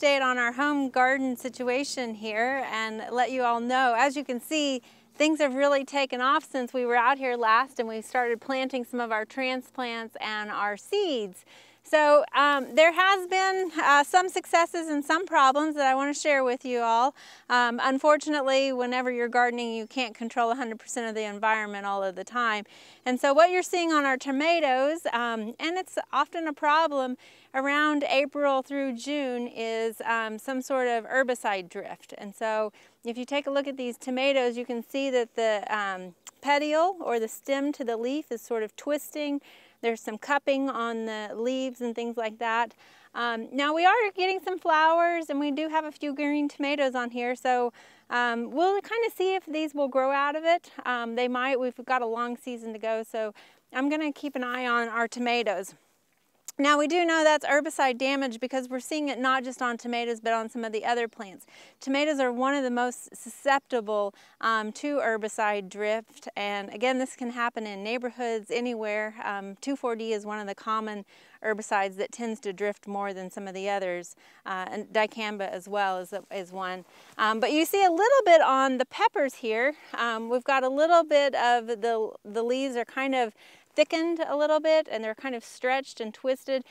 update on our home garden situation here and let you all know. As you can see, things have really taken off since we were out here last and we started planting some of our transplants and our seeds. So um, there has been uh, some successes and some problems that I want to share with you all. Um, unfortunately, whenever you're gardening, you can't control 100% of the environment all of the time. And so what you're seeing on our tomatoes, um, and it's often a problem around April through June, is um, some sort of herbicide drift. And so if you take a look at these tomatoes, you can see that the um, petiole or the stem to the leaf is sort of twisting there's some cupping on the leaves and things like that. Um, now we are getting some flowers and we do have a few green tomatoes on here so um, we'll kind of see if these will grow out of it. Um, they might, we've got a long season to go so I'm going to keep an eye on our tomatoes. Now we do know that's herbicide damage because we're seeing it not just on tomatoes but on some of the other plants. Tomatoes are one of the most susceptible um, to herbicide drift and again this can happen in neighborhoods anywhere. Um, 2,4-D is one of the common herbicides that tends to drift more than some of the others uh, and dicamba as well is, is one. Um, but you see a little bit on the peppers here. Um, we've got a little bit of the, the leaves are kind of thickened a little bit and they're kind of stretched and twisted.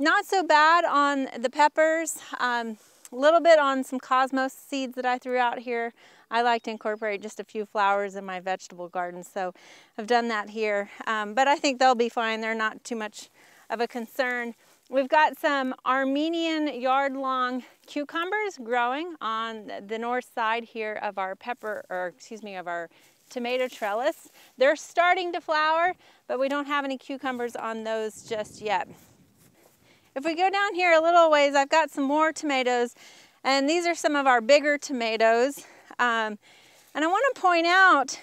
Not so bad on the peppers. Um, a little bit on some cosmos seeds that I threw out here. I like to incorporate just a few flowers in my vegetable garden, so I've done that here. Um, but I think they'll be fine. They're not too much of a concern. We've got some Armenian yard-long cucumbers growing on the north side here of our pepper, or excuse me, of our tomato trellis. They're starting to flower, but we don't have any cucumbers on those just yet. If we go down here a little ways, I've got some more tomatoes, and these are some of our bigger tomatoes. Um, and I want to point out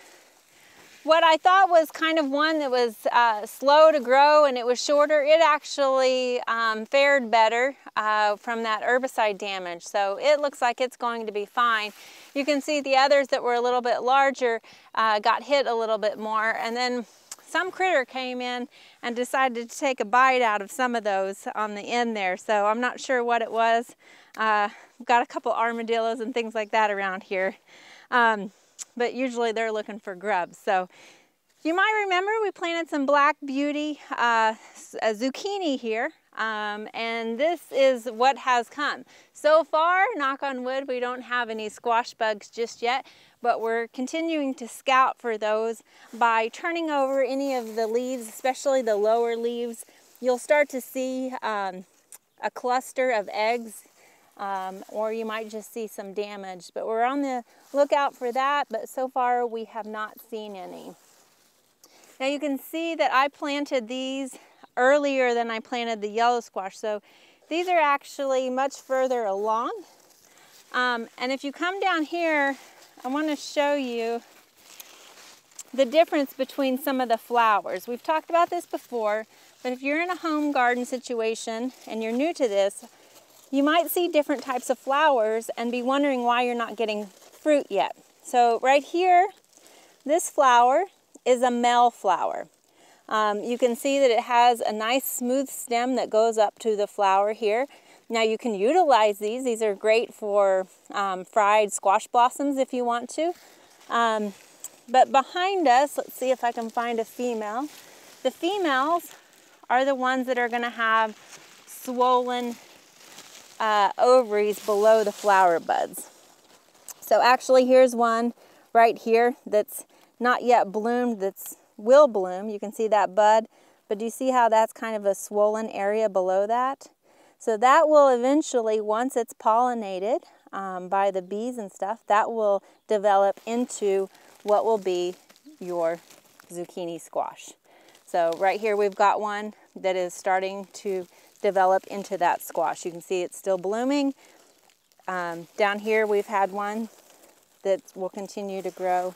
what I thought was kind of one that was uh, slow to grow and it was shorter, it actually um, fared better uh, from that herbicide damage. So it looks like it's going to be fine. You can see the others that were a little bit larger uh, got hit a little bit more and then some critter came in and decided to take a bite out of some of those on the end there. So I'm not sure what it was. Uh, got a couple armadillos and things like that around here. Um, but usually they're looking for grubs. So you might remember we planted some Black Beauty uh, zucchini here. Um, and this is what has come. So far, knock on wood, we don't have any squash bugs just yet, but we're continuing to scout for those by turning over any of the leaves, especially the lower leaves. You'll start to see um, a cluster of eggs um, or you might just see some damage. But we're on the lookout for that, but so far we have not seen any. Now you can see that I planted these earlier than I planted the yellow squash. So these are actually much further along. Um, and if you come down here, I want to show you the difference between some of the flowers. We've talked about this before, but if you're in a home garden situation and you're new to this, you might see different types of flowers and be wondering why you're not getting fruit yet. So right here, this flower is a male flower. Um, you can see that it has a nice smooth stem that goes up to the flower here. Now you can utilize these. These are great for um, fried squash blossoms if you want to. Um, but behind us, let's see if I can find a female. The females are the ones that are going to have swollen uh, ovaries below the flower buds. So actually here's one right here that's not yet bloomed that's will bloom. You can see that bud, but do you see how that's kind of a swollen area below that? So that will eventually, once it's pollinated um, by the bees and stuff, that will develop into what will be your zucchini squash. So right here we've got one that is starting to develop into that squash. You can see it's still blooming. Um, down here we've had one that will continue to grow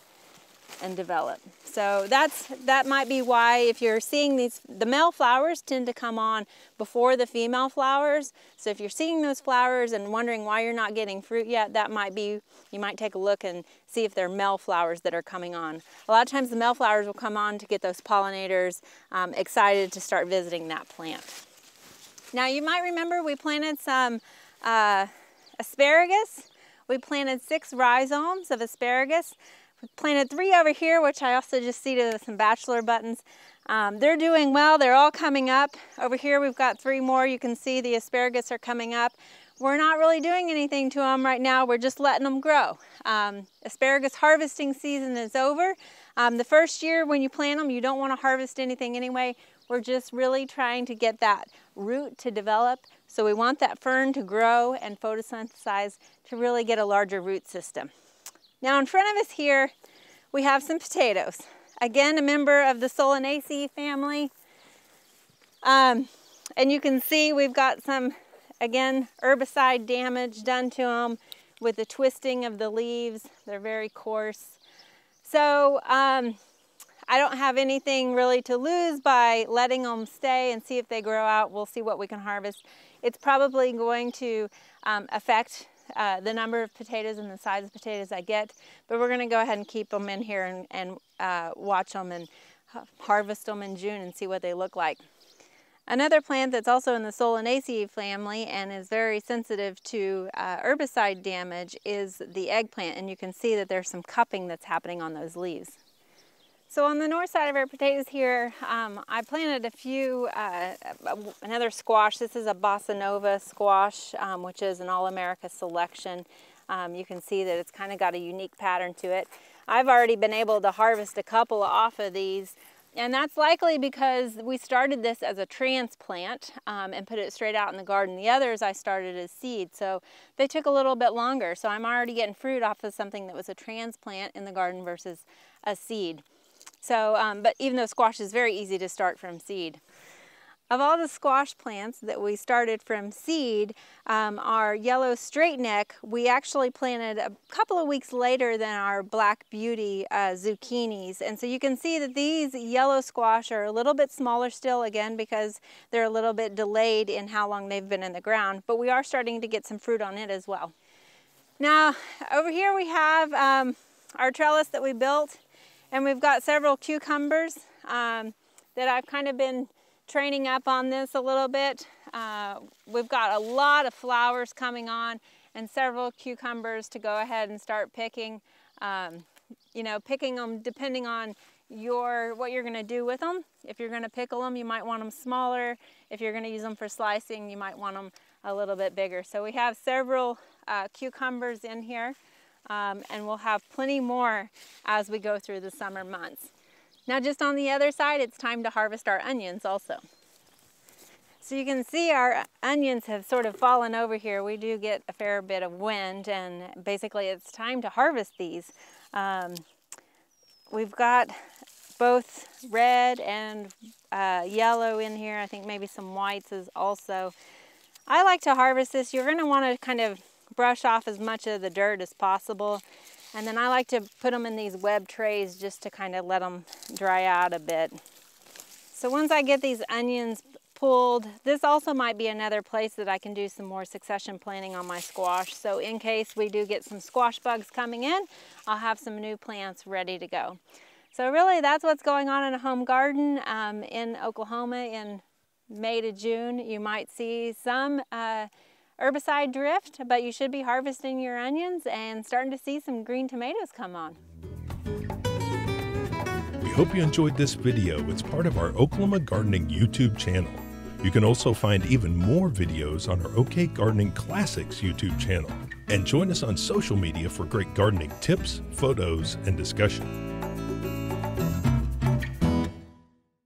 and develop. So that's that might be why if you're seeing these, the male flowers tend to come on before the female flowers. So if you're seeing those flowers and wondering why you're not getting fruit yet, that might be, you might take a look and see if they're male flowers that are coming on. A lot of times the male flowers will come on to get those pollinators um, excited to start visiting that plant. Now you might remember we planted some uh, asparagus. We planted six rhizomes of asparagus. We planted three over here, which I also just seeded with some bachelor buttons. Um, they're doing well, they're all coming up. Over here we've got three more. You can see the asparagus are coming up. We're not really doing anything to them right now, we're just letting them grow. Um, asparagus harvesting season is over. Um, the first year when you plant them, you don't want to harvest anything anyway. We're just really trying to get that root to develop. So we want that fern to grow and photosynthesize to really get a larger root system. Now in front of us here, we have some potatoes. Again, a member of the Solanaceae family. Um, and you can see we've got some, again, herbicide damage done to them with the twisting of the leaves. They're very coarse. So um, I don't have anything really to lose by letting them stay and see if they grow out. We'll see what we can harvest. It's probably going to um, affect uh, the number of potatoes and the size of potatoes I get, but we're going to go ahead and keep them in here and, and uh, watch them and harvest them in June and see what they look like. Another plant that's also in the Solanaceae family and is very sensitive to uh, herbicide damage is the eggplant, and you can see that there's some cupping that's happening on those leaves. So on the north side of our potatoes here, um, I planted a few, uh, another squash. This is a Bossa Nova squash, um, which is an All-America selection. Um, you can see that it's kind of got a unique pattern to it. I've already been able to harvest a couple off of these, and that's likely because we started this as a transplant um, and put it straight out in the garden. The others I started as seed, so they took a little bit longer. So I'm already getting fruit off of something that was a transplant in the garden versus a seed. So, um, but even though squash is very easy to start from seed. Of all the squash plants that we started from seed, um, our yellow straight neck, we actually planted a couple of weeks later than our black beauty uh, zucchinis. And so you can see that these yellow squash are a little bit smaller still, again, because they're a little bit delayed in how long they've been in the ground, but we are starting to get some fruit on it as well. Now, over here we have um, our trellis that we built. And we've got several cucumbers um, that I've kind of been training up on this a little bit. Uh, we've got a lot of flowers coming on and several cucumbers to go ahead and start picking. Um, you know, picking them depending on your what you're going to do with them. If you're going to pickle them, you might want them smaller. If you're going to use them for slicing, you might want them a little bit bigger. So we have several uh, cucumbers in here um, and we'll have plenty more as we go through the summer months. Now just on the other side, it's time to harvest our onions also. So you can see our onions have sort of fallen over here. We do get a fair bit of wind and basically it's time to harvest these. Um, we've got both red and uh, yellow in here. I think maybe some whites is also. I like to harvest this. You're going to want to kind of brush off as much of the dirt as possible. And then I like to put them in these web trays just to kind of let them dry out a bit. So once I get these onions pulled, this also might be another place that I can do some more succession planting on my squash. So in case we do get some squash bugs coming in, I'll have some new plants ready to go. So really that's what's going on in a home garden um, in Oklahoma in May to June. You might see some uh, herbicide drift, but you should be harvesting your onions and starting to see some green tomatoes come on. We hope you enjoyed this video. It's part of our Oklahoma Gardening YouTube channel. You can also find even more videos on our OK Gardening Classics YouTube channel. And join us on social media for great gardening tips, photos, and discussion.